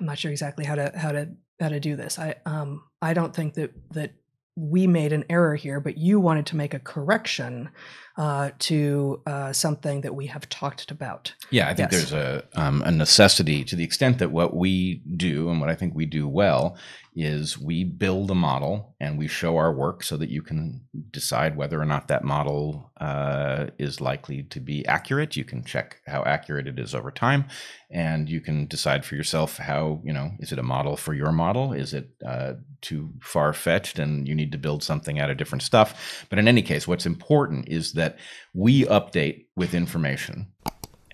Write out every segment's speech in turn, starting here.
I'm not sure exactly how to how to how to do this. I um I don't think that that we made an error here, but you wanted to make a correction uh, to uh, something that we have talked about. Yeah, I think yes. there's a um, a necessity to the extent that what we do and what I think we do well is we build a model and we show our work so that you can decide whether or not that model uh, is likely to be accurate. You can check how accurate it is over time, and you can decide for yourself how you know is it a model for your model? Is it uh, too far fetched and you need to build something out of different stuff? But in any case, what's important is that we update with information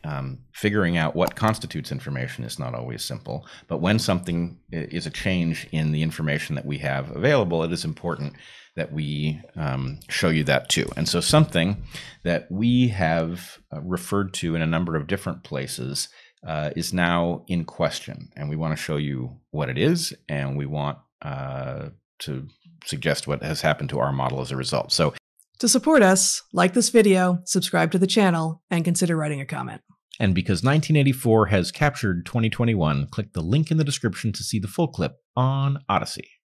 um, figuring out what constitutes information is not always simple, but when something is a change in the information that we have available, it is important that we um, show you that too. And so, something that we have uh, referred to in a number of different places uh, is now in question, and we want to show you what it is, and we want uh, to suggest what has happened to our model as a result. So, to support us, like this video, subscribe to the channel, and consider writing a comment. And because 1984 has captured 2021, click the link in the description to see the full clip on Odysee.